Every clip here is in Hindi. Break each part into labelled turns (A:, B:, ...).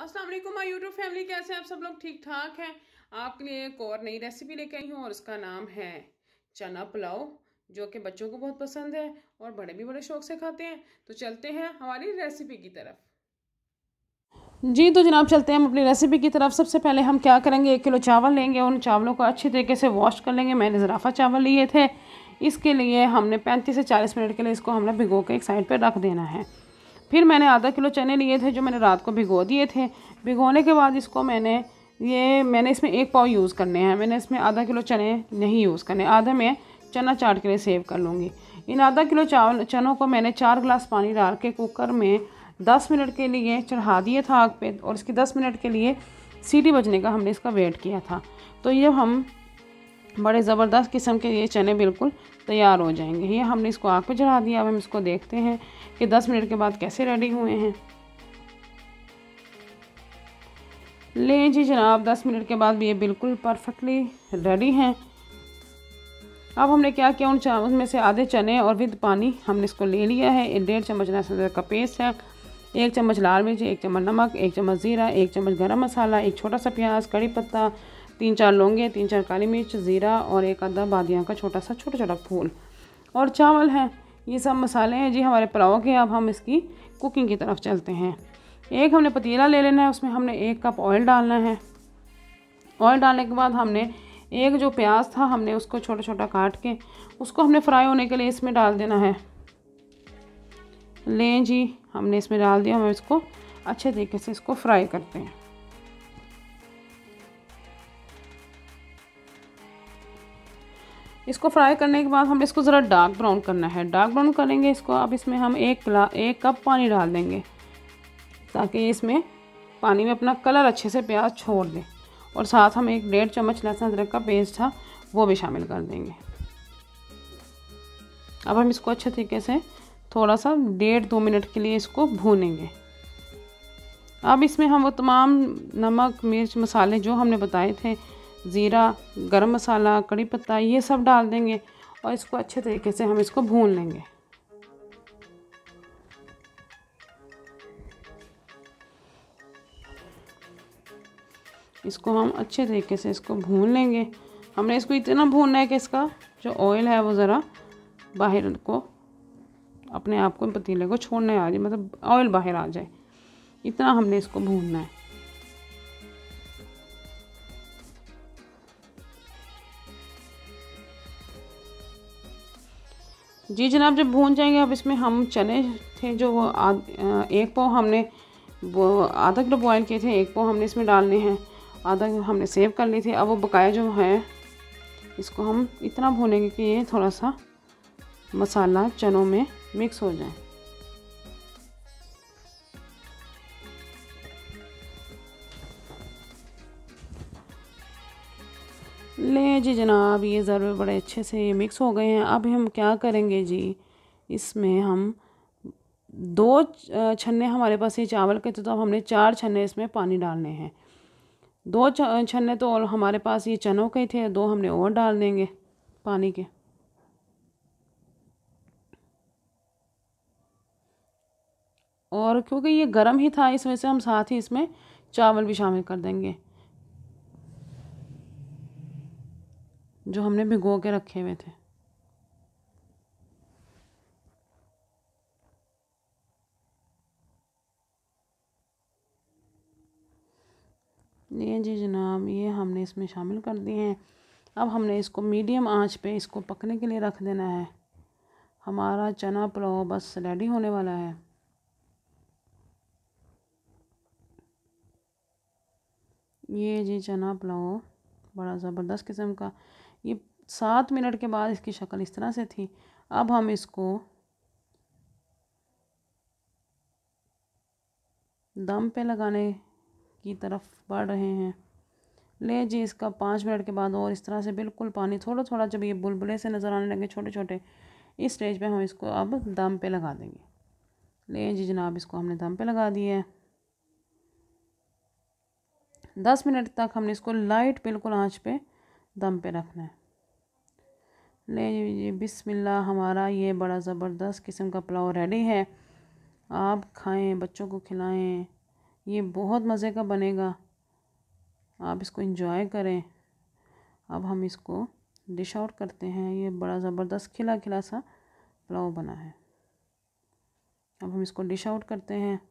A: अस्सलाम वालेकुम, माय यूट्यूब फैमिली कैसे आप सब लोग? ठीक ठाक हैं? आपके लिए एक और नई रेसिपी लेके आई हूँ और उसका नाम है चना पुलाव, जो कि बच्चों को बहुत पसंद है और बड़े भी बड़े शौक से खाते हैं। तो चलते हैं हमारी रेसिपी की तरफ़। जी तो जनाब चलते हैं हम अपनी रेसिपी की तरफ़। सबसे पहले हम क्या करेंगे? एक किलो चावल लेंगे, उन चावलों को अच्छी तरीके से वॉश कर लेंगे। मैंने ज़राफ़ा चावल लिए थे। इसके लिए हमने पैंतीस से चालीस मिनट के लिए इसको हमने भिगो के एक साइड पर रख देना है। फिर मैंने आधा किलो चने लिए थे जो मैंने रात को भिगो दिए थे। भिगोने के बाद इसको मैंने ये, मैंने इसमें एक पाव यूज़ करने हैं। मैंने इसमें आधा किलो चने नहीं यूज़ करने, आधा मैं चना चाट के लिए सेव कर लूँगी। इन आधा किलो चावल, चनों को मैंने चार गिलास पानी डाल के कुकर में दस मिनट के लिए चढ़ा दिया था आग पे, और इसकी दस मिनट के लिए सीटी बजने का हमने इसका वेट किया था। तो ये हम बड़े ज़बरदस्त किस्म के ये चने बिल्कुल तैयार हो जाएँगे। ये हमने इसको आग पे चढ़ा दिया, अब हम इसको देखते हैं कि 10 मिनट के बाद कैसे रेडी हुए हैं। ले जी जनाब 10 मिनट के बाद भी ये बिल्कुल परफेक्टली रेडी हैं। अब हमने क्या किया, उन चावल में से आधे चने और विद पानी हमने इसको ले लिया है। डेढ़ चम्मच लहसुन का पेस्ट है। एक चम्मच लाल मिर्च, एक चम्मच नमक, एक चम्मच ज़ीरा, एक चम्मच गरम मसाला, एक छोटा सा प्याज, कड़ी पत्ता तीन चार लौंगे, तीन चार काली मिर्च, ज़ीरा और एक आधा बादियाँ का छोटा सा छोटा छोटा फूल। और चावल हैं, ये सब मसाले हैं जी हमारे पुलाव के। अब हम इसकी कुकिंग की तरफ़ चलते हैं। एक हमने पतीला ले लेना है, उसमें हमने एक कप ऑयल डालना है। ऑयल डालने के बाद हमने एक जो प्याज था, हमने उसको छोटा छोटा काट के, उसको हमने फ्राई होने के लिए इसमें डाल देना है। लें जी, हमने इसमें डाल दिया, हम इसको अच्छे तरीके से इसको फ्राई करते हैं। इसको फ्राई करने के बाद हमें इसको ज़रा डार्क ब्राउन करना है। डार्क ब्राउन करेंगे इसको, अब इसमें हम एक एक कप पानी डाल देंगे, ताकि इसमें पानी में अपना कलर अच्छे से प्याज छोड़ दें। और साथ हम एक डेढ़ चम्मच लहसुन अदरक का पेस्ट था, वो भी शामिल कर देंगे। अब हम इसको अच्छे तरीके से थोड़ा सा डेढ़ दो मिनट के लिए इसको भूनेंगे। अब इसमें हम वो तमाम नमक, मिर्च, मसाले जो हमने बताए थे ज़ीरा, गरम मसाला, कड़ी पत्ता, ये सब डाल देंगे और इसको अच्छे तरीके से हम इसको भून लेंगे। इसको हम अच्छे तरीके से इसको भून लेंगे। हमने इसको इतना भूनना है कि इसका जो ऑयल है वो ज़रा बाहर को, अपने आप को, पतीले को छोड़ने आ जाए मतलब ऑयल बाहर आ जाए। इतना हमने इसको भूनना है। जी जनाब, जब भून जाएँगे, अब इसमें हम चने थे जो वो एक पाव हमने वो आधा किलो बॉयल किए थे, एक पाव हमने इसमें डालने हैं। आधा हमने सेव कर ली थी। अब वो बकाया जो है, इसको हम इतना भूनेंगे कि ये थोड़ा सा मसाला चनों में मिक्स हो जाए। ले जी जनाब, ये ज़रूर बड़े अच्छे से ये मिक्स हो गए हैं। अब हम क्या करेंगे जी? इसमें हम दो छन्ने हमारे पास ये चावल के थे तो अब हमने चार छन्ने इसमें पानी डालने हैं। दो छन्ने तो और हमारे पास ये चनों के थे, दो हमने और डाल देंगे पानी के। और क्योंकि ये गर्म ही था, इस वजह से हम साथ ही इसमें चावल भी शामिल कर देंगे। जो हमने भिगो के रखे हुए थे। ये जी जनाब, ये हमने इसमें शामिल कर दिए हैं। अब हमने इसको मीडियम आँच पे इसको पकने के लिए रख देना है। हमारा चना पुलाव बस रेडी होने वाला है। ये जी चना पुलाव बड़ा ज़बरदस्त किस्म का। ये सात मिनट के बाद इसकी शक्ल इस तरह से थी। अब हम इसको दम पे लगाने की तरफ़ बढ़ रहे हैं। ले जी, इसका पाँच मिनट के बाद और इस तरह से बिल्कुल पानी थोड़ा थोड़ा जब ये बुलबुले से नज़र आने लगे छोटे छोटे इस स्टेज पे हम इसको अब दम पे लगा देंगे। ले जी जनाब, इसको हमने दम पे लगा दिया है। दस मिनट तक हमने इसको लाइट बिल्कुल आँच पे दम पे रखना है। ले ये बिस्मिल्लाह, हमारा ये बड़ा ज़बरदस्त किस्म का पुलाव रेडी है। आप खाएँ, बच्चों को खिलाएँ, ये बहुत मज़े का बनेगा। आप इसको इंजॉय करें। अब हम इसको डिश आउट करते हैं। ये बड़ा ज़बरदस्त खिला खिला सा पुलाव बना है। अब हम इसको डिश आउट करते हैं।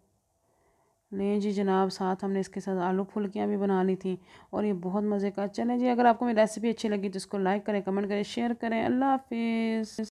A: नहीं जी जनाब, साथ हमने इसके साथ आलू फुल्कियाँ भी बना ली थी और ये बहुत मज़े का चलें जी, अगर आपको मेरी रेसिपी अच्छी लगी तो इसको लाइक करें कमेंट करें शेयर करें। अल्लाह हाफिज़।